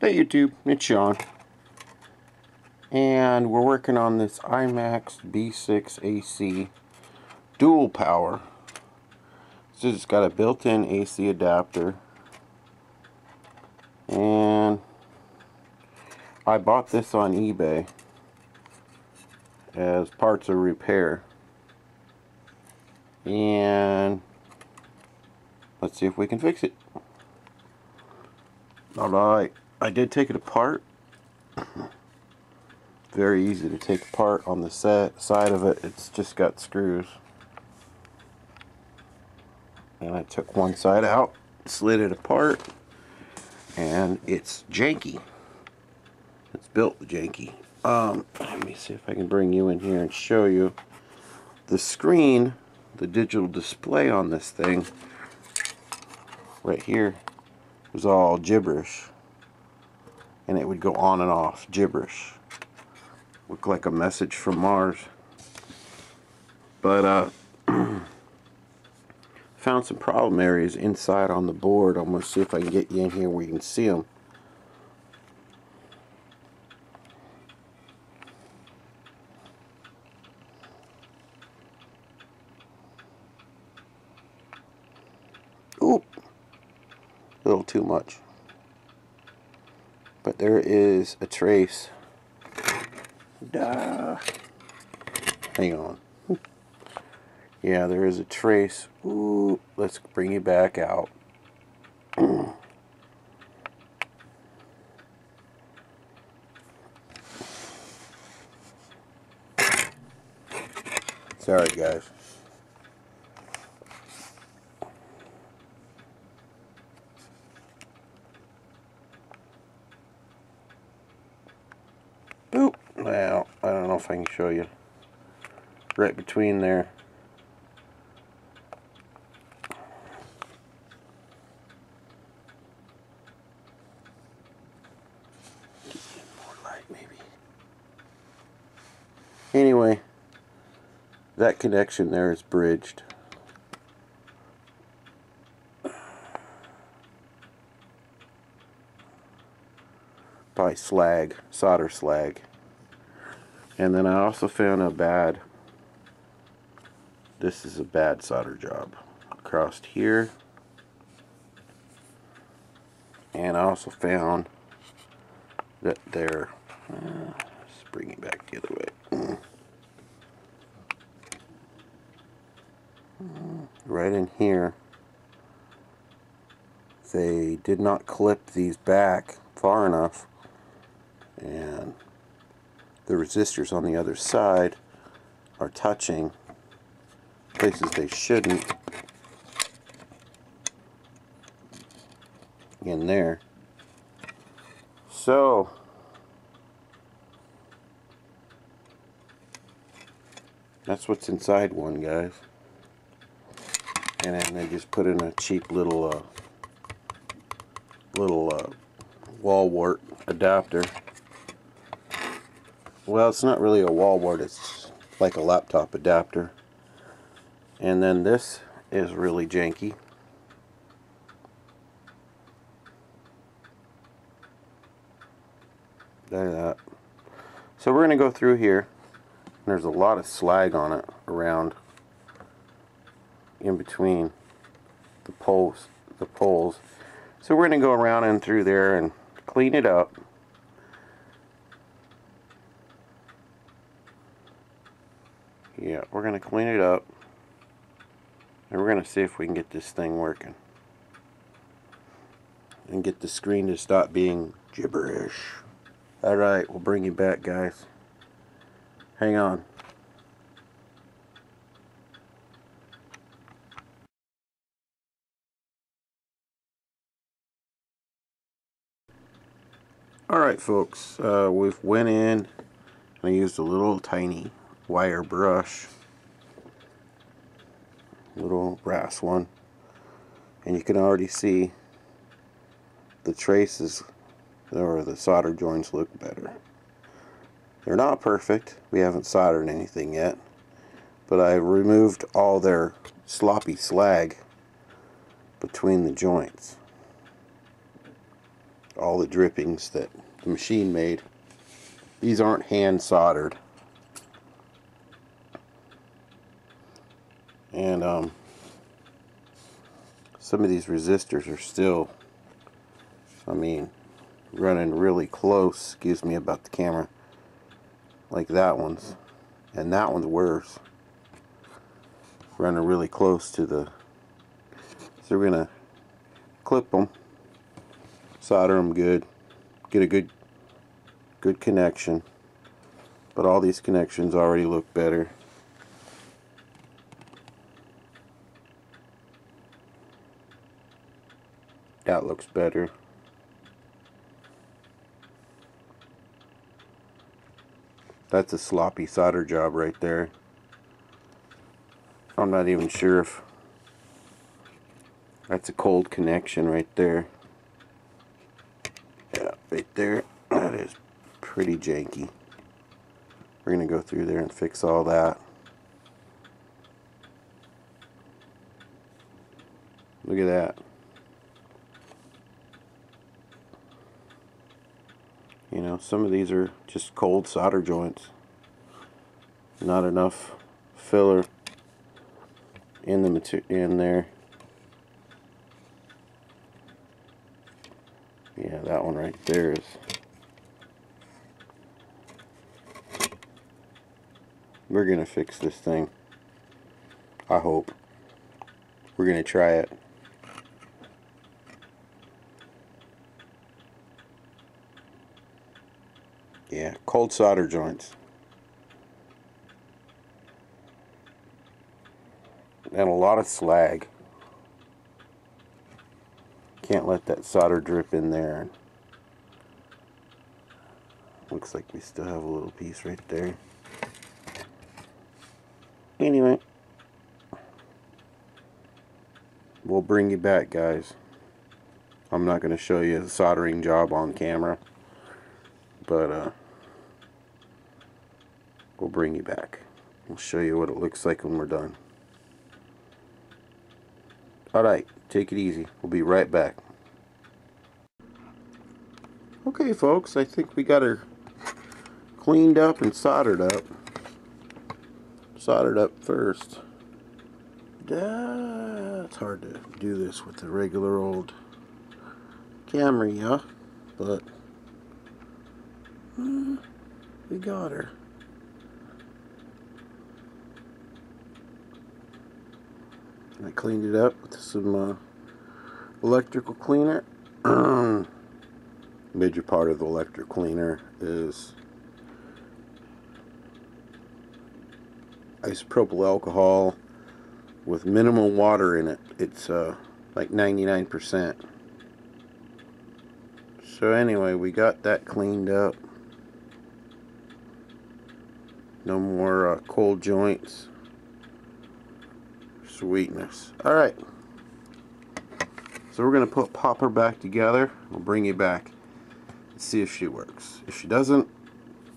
Hey YouTube, it's Shawn. And we're working on this IMAX B6 AC dual power. So it's got a built-in AC adapter. And I bought this on eBay as parts of repair. And let's see if we can fix it. Alright, I did take it apart. Very easy to take apart on the set side of it. It's just got screws. And I took one side out, slid it apart, and it's janky. It's built janky. Um, let me see if I can bring you in here and show you the screen, the digital display on this thing right here was all gibberish and it would go on and off gibberish. Look like a message from Mars. But uh found some problem areas inside on the board. I'm going to see if I can get you in here where you can see them Oop, a little too much but there is a trace. Duh. Hang on. Yeah, there is a trace. Ooh, let's bring you back out. Sorry, guys. Oop. Well, I don't know if I can show you. Right between there. Anyway, that connection there is bridged. by slag, solder slag. And then I also found a bad, this is a bad solder job. Across here. And I also found that there, uh, let's bring it back the other way. Right in here, they did not clip these back far enough and the resistors on the other side are touching places they shouldn't. In there. So that's what's inside one guys. And then they just put in a cheap little uh, little uh, wall wart adapter well it's not really a wall wart it's like a laptop adapter. And then this is really janky. There that. So we're going to go through here. There's a lot of slag on it around in between the poles the poles. So we're going to go around and through there and clean it up yeah we're going to clean it up. And we're going to see if we can get this thing working. And get the screen to stop being gibberish. Alright we'll bring you back guys. Hang on. Alright folks, uh, we've went in and I used a little tiny wire brush little brass one. And you can already see the traces or the solder joints look better. They're not perfect. We haven't soldered anything yet. But I removed all their sloppy slag between the joints. All the drippings that the machine made. These aren't hand soldered. And um, some of these resistors are still, I mean, running really close, excuse me about the camera, like that one's. And that one's worse. Running really close to the, so we're to clip them, solder them good, get a good good connection but all these connections already look better that looks better that's a sloppy solder job right there I'm not even sure if that's a cold connection right there yeah right there that is pretty janky. We're going to go through there and fix all that. Look at that. You know, some of these are just cold solder joints. Not enough filler in the material in there. Yeah, that one right there is We're to fix this thing. I hope. We're to try it. Yeah, cold solder joints. And a lot of slag. Can't let that solder drip in there. Looks like we still have a little piece right there. Anyway, we'll bring you back, guys. I'm not going to show you the soldering job on camera, but uh, we'll bring you back. We'll show you what it looks like when we're done. Alright, take it easy. We'll be right back. Okay, folks, I think we got her cleaned up and soldered up soldered up first. Uh, it's hard to do this with the regular old camera, yeah, but uh, we got her. I cleaned it up with some uh, electrical cleaner. Major part of the electric cleaner is isopropyl alcohol with minimal water in it. It's uh, like 99%. So anyway, we got that cleaned up. No more uh, cold joints. Sweetness. Alright. So we're going to put Popper back together. We'll bring you back and see if she works. If she doesn't,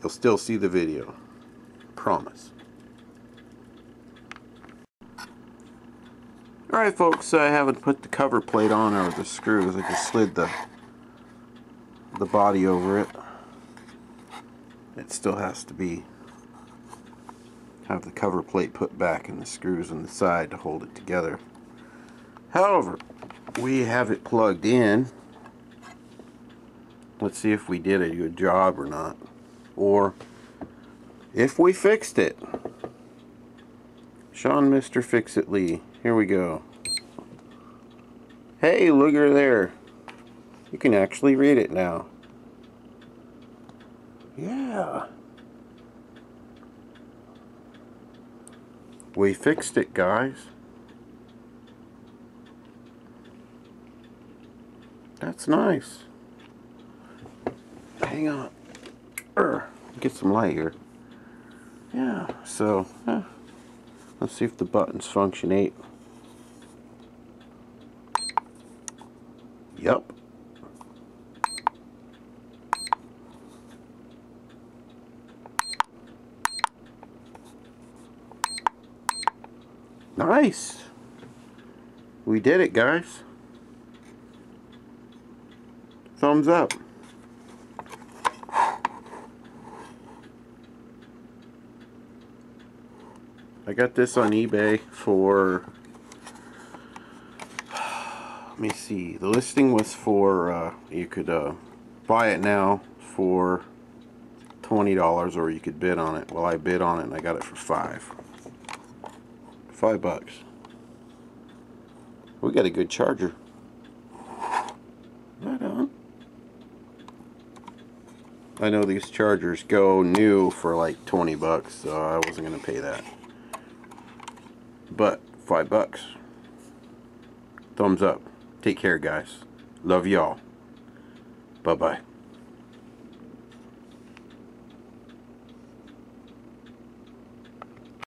you'll still see the video. Promise. Alright folks, I haven't put the cover plate on or the screws. I just slid the the body over it. It still has to be have the cover plate put back and the screws on the side to hold it together. However, we have it plugged in. Let's see if we did a good job or not. Or if we fixed it. Shawn Mr. Fix-It Lee. Here we go. Hey, at there. You can actually read it now. Yeah. We fixed it, guys. That's nice. Hang on. Urgh. Get some light here. Yeah, so, eh. let's see if the buttons function 8. Yep. Nice. We did it, guys. thumbs up. I got this on eBay for let me see the listing was for uh, you could uh, buy it now for $20 or you could bid on it well I bid on it and I got it for five five bucks. We got a good charger. Right on. I know these chargers go new for like 20 bucks so I wasn't gonna pay that. But five bucks. Thumbs up. Take care guys. Love y'all. Bye bye